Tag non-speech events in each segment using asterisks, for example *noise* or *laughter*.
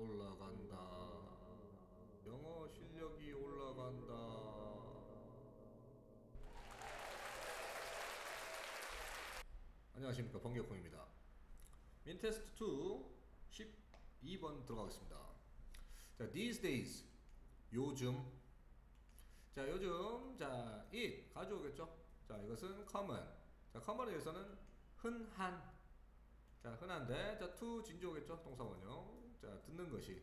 올라간다. 영어 실력이 올라간다. 안녕하십니까 번개콩입니다. 민테스트 2 12번 들어가겠습니다. 자, these days 요즘 자 요즘 자 it 가져오겠죠. 자 이것은 common 자 common에 대해서는 흔한 자 흔한데 자 to 진주오겠죠 동사원형 자 듣는 것이.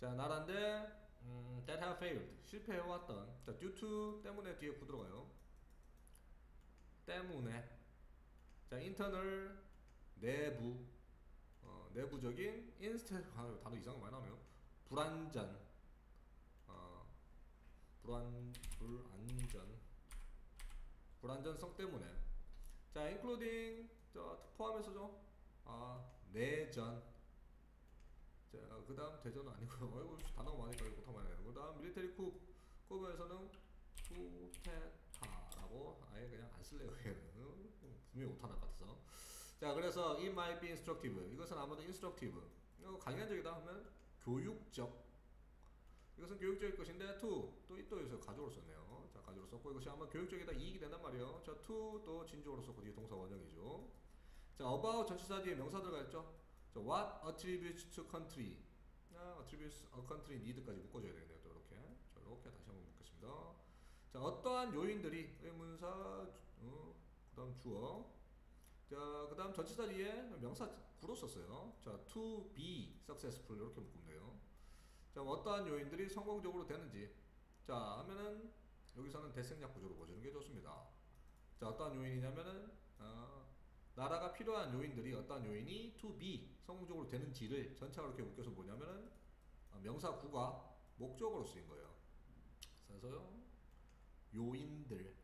자 나란데 음, that have failed. 실패해왔던. 자 due to 때문에 뒤에 구 들어가요. 때문에. 자 internal 내부 어, 내부적인 instead 아, 단어 이상한 거 많이 나오네요. 불안전. 어, 불안 불안전. 불안전성 때문에. 자 including 저 포함해서죠 아 내전 자 그 다음 대전은 아니고요. *laughs* 어이구 단어가 많으니까 못하면 그 다음 밀리터리 쿱 쿱에서는 쿠테타라고 아예 그냥 안 쓸래요. *laughs* 얘는. 분명히 못하나 같아서. 자 그래서 it might be instructive. 이것은 아무도 instructive. 이거 강의한 적이다 하면 교육적. 이것은 교육적일 것인데 to 또 이 또 여기서 가조로 썼네요. 자 가조로 썼고 이것이 아마 교육적이다. 이익이 된단 말이에요. 자 to 또 진주어로 썼고 뒤에 동사 원형이죠. 자 about 전치사 뒤에 명사 들어가 있죠 자 what attributes to country 아, attributes a country need까지 묶어줘야 되겠네요 또 이렇게 자 이렇게 다시 한번 묶겠습니다 자 어떠한 요인들이 의문사 어, 그 다음 주어 자, 그 다음 전치사 뒤에 명사 구로 썼어요. 자, to be successful 이렇게 묶으면 돼요. 자, 어떠한 요인들이 성공적으로 되는지 자, 하면은 여기서는 대생략 구조로 보여주는 게 좋습니다. 자, 어떠한 요인이냐면은 어, 나라가 필요한 요인들이 어떠한 요인이 to be 성공적으로 되는지를 전체가 이렇게 묶여서 뭐냐면은 어, 명사 구가 목적으로 쓰인 거예요. 그래서요 요인들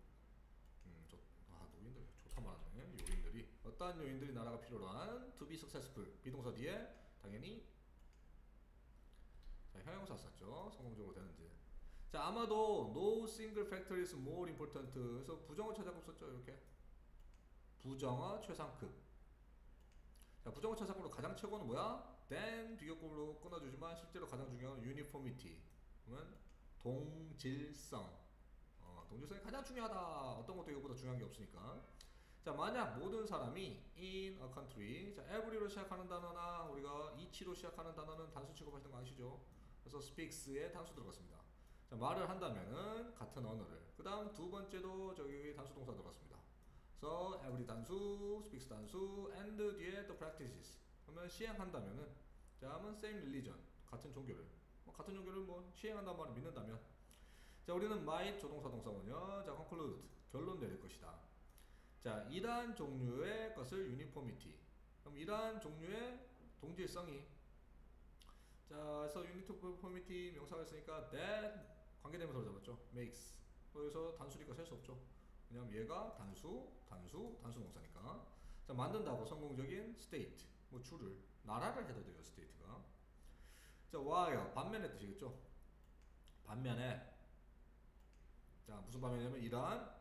음, 좋, 아, 요인들 좋다 말하네. 요인들이 어떠한 요인들이 나라가 필요로 한 to be successful 비동사 뒤에 당연히 자, 형용사 썼죠. 성공적으로 되는지. 자, 아마도 no single factor is more important. 그래서 부정어 최상급 썼죠. 이렇게. 부정어 최상급. 자, 부정어 최상급으로 가장 최고는 뭐야? then 비교급으로 끊어주지만 실제로 가장 중요한 uniformity. 그러면 동질성. 어, 동질성이 가장 중요하다. 어떤 것도 이거보다 중요한 게 없으니까. 자, 만약 모든 사람이 in a country, 자, every로 시작하는 단어나 우리가 each로 시작하는 단어는 단수 취급하시는 거 아시죠? 그래서 speaks에 단수 들어갔습니다. 자, 말을 한다면은 같은 언어를. 그 다음 두 번째도 저기 단수 동사 들어갔습니다. 그래서 every 단수, speaks 단수, and 뒤에 the practices. 그러면 시행한다면은, 자, 하면 same religion. 같은 종교를. 뭐 같은 종교를 뭐 시행한다는 말을 믿는다면. 자, 우리는 might 조동사 동사원요. 자, conclude. 결론 내릴 것이다. 자, 이러한 종류의 것을 uniformity. 그럼 이러한 종류의 동질성이 자, 그래서 uniformity 명사가 있으니까 that 관계대명사로 잡았죠. makes. 여기서 단수니까 셀 수 없죠. 왜냐면 얘가 단수, 단수, 단수 동사니까. 자, 만든다고 성공적인 state. 뭐 주를 나라를 해도 돼요, state가. 자, while 반면의 뜻이겠죠. 반면에 자, 무슨 반면이냐면 이러한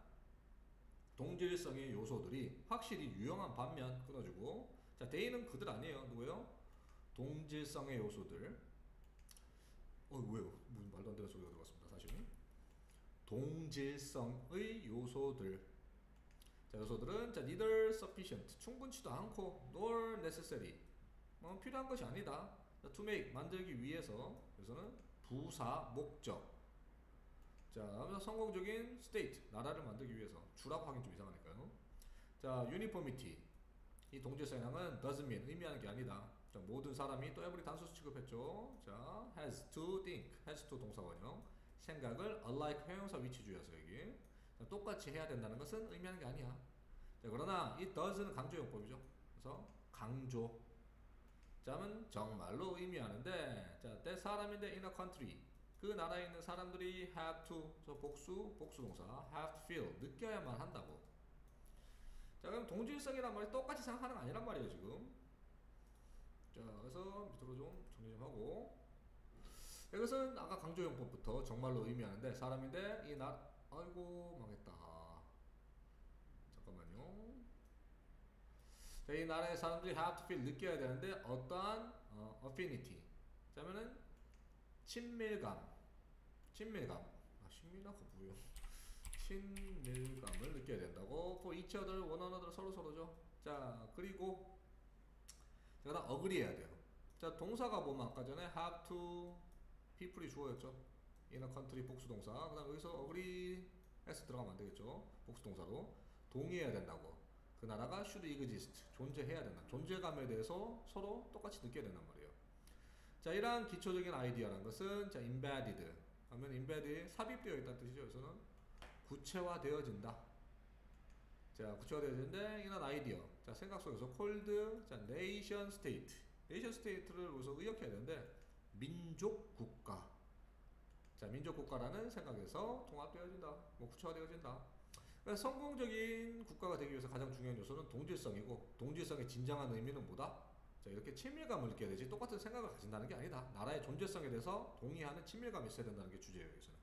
동질성의 요소들이 확실히 유용한 반면 끊어주고 자 데이는 그들 아니에요 누구예요? 동질성의 요소들 어 왜요? 무슨 말도 안 되는 소리가 들어갔습니다 동질성의 요소들 자 요소들은 자 neither sufficient 충분치도 않고 nor necessary 어, 필요한 것이 아니다 자, to make 만들기 위해서 그래서는 부사 목적 자, 성공적인 state 나라를 만들기 위해서 주라고 하긴 좀 이상하니까요. 자, uniformity 이 동질성향은 doesn't mean 의미하는 게 아니다. 자, 모든 사람이 또 every 단수 취급했죠. 자, has to think, has to 동사원형 생각을 alike 형용사 위치주의여서 여기 자, 똑같이 해야 된다는 것은 의미하는 게 아니야. 자, 그러나 이 does는 강조용법이죠. 그래서 강조. 자면 정말로 의미하는데 자, 때 사람인데 in a country 그 나라에 있는 사람들이 have to, 저 복수, 복수 동사 have to feel, 느껴야만 한다고. 자, 그럼 동질성이란 말이 똑같이 생각하는 거 아니란 말이에요, 지금. 자, 그래서 밑으로 좀 정리 좀 하고. 이것은 아까 강조용법부터 정말로 의미하는데, 사람인데, 이 나, 아이고, 망했다. 잠깐만요. 자, 이 나라의 사람들이 have to feel, 느껴야 되는데, 어떠한, 어, affinity. 자면은 친밀감, 친밀감. 아 친밀감가 뭐요? 친밀감을 느껴야 된다고. for each other, one another 서로 서로죠. 자 그리고 자, 그다음 어그리해야 돼요. 자 동사가 보면 아까 전에 have to people이 주어였죠. in a country 복수 동사. 그 다음 여기서 어그리 s 들어가면 안 되겠죠. 복수 동사로 동의해야 된다고. 그 나라가 should exist 존재해야 된다. 존재감에 대해서 서로 똑같이 느껴야 된단 말이에요. 자 이러한 기초적인 아이디어라는 것은 자 embedded 하면 embedded 삽입되어 있다는 뜻이죠. 여기서는 구체화되어진다. 자 구체화되어지는데 이런 아이디어 자 생각 속에서 called 자 nation state nation state를 여기서 의역해야 되는데 민족 국가. 자 민족 국가라는 생각에서 통합되어진다. 뭐 구체화되어진다. 그래서 성공적인 국가가 되기 위해서 가장 중요한 요소는 동질성이고 동질성의 진정한 의미는 뭐다? 자 이렇게 친밀감을 느껴야 되지 똑같은 생각을 가진다는 게 아니다. 나라의 존재성에 대해서 동의하는 친밀감이 있어야 된다는 게 주제예요 여기서는.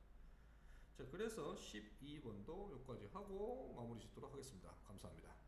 자 그래서 12번도 여기까지 하고 마무리 짓도록 하겠습니다. 감사합니다